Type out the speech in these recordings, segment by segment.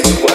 para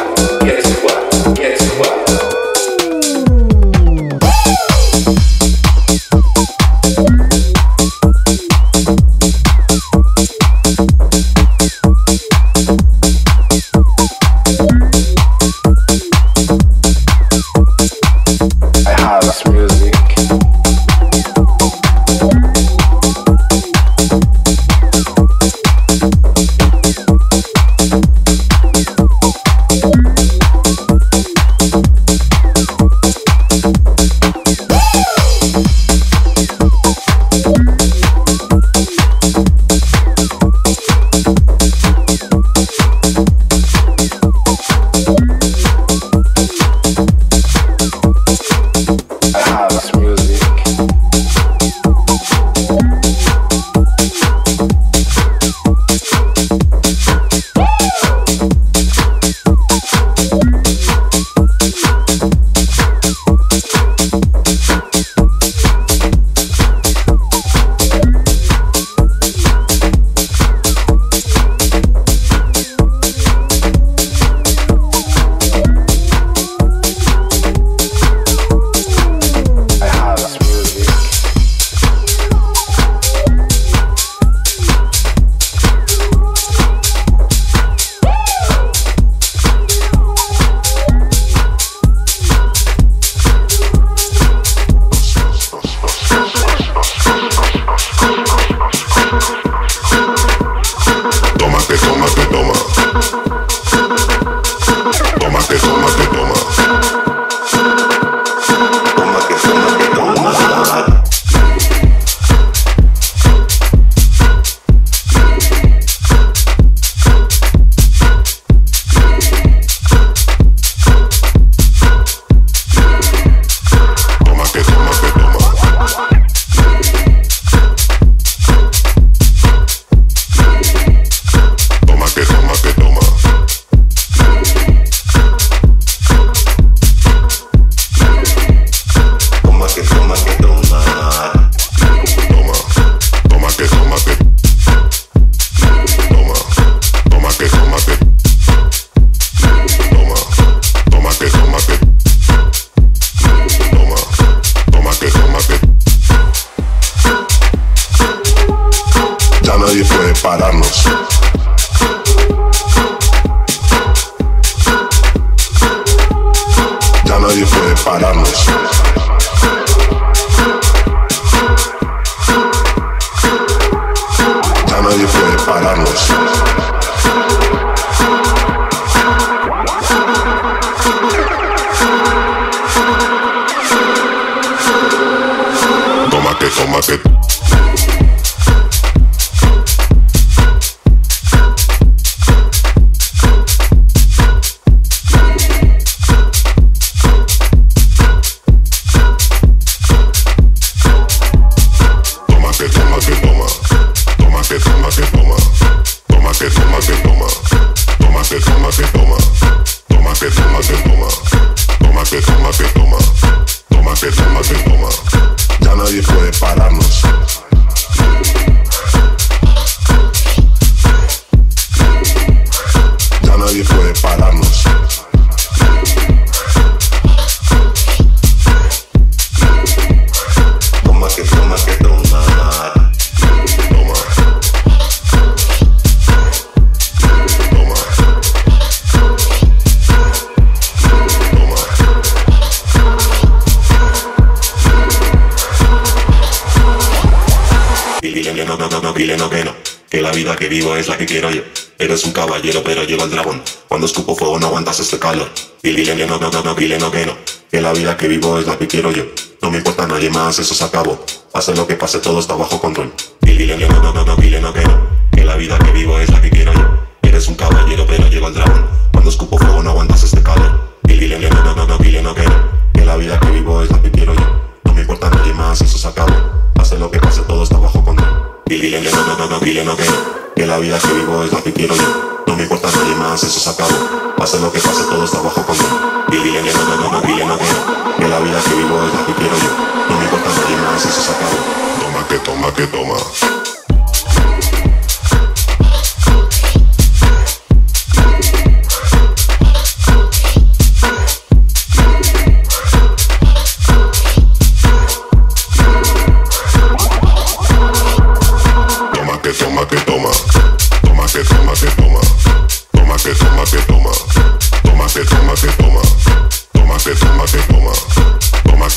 caballero, pero llevo el dragón. Cuando escupo fuego no aguantas este calor. Dile que no, no, no, no, dile no que no. Que la vida que vivo es la que quiero yo. No me importa nadie más, eso se acabó. Pase lo que pase, todo está bajo control. Dile que no, no, no, no, dile no que no. Que la vida que vivo es la que quiero yo. Eres un caballero, pero llevo el dragón. Cuando escupo fuego no aguantas este calor. Dile que no, no, no, no, dile no que no. Que la vida que vivo es la que quiero yo. No me importa nadie más, eso se acabó. Pase lo que pase, todo está bajo control. Dile que no, no, no, dile no que no. Que la vida que vivo es la que quiero yo. No me importa nadie más, eso se acabó. Pase lo que pase, todo está bajo control. Dile que no, no, no, dile no que no. Que la vida que vivo es la que quiero yo. No me importa nadie más, eso se acabó. Toma que, toma que. Toma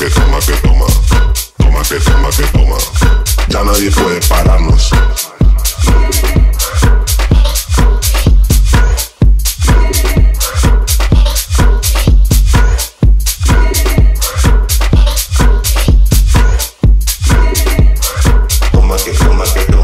tómate, que toma. Tómate, que toma. Ya nadie puede pararnos. Toma que Tómate, tómate, tómate.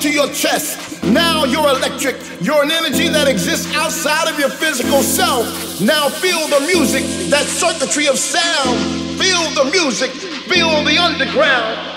to your chest. Now you're electric. You're an energy that exists outside of your physical self. Now feel the music, that circuitry of sound. Feel the music, feel the underground.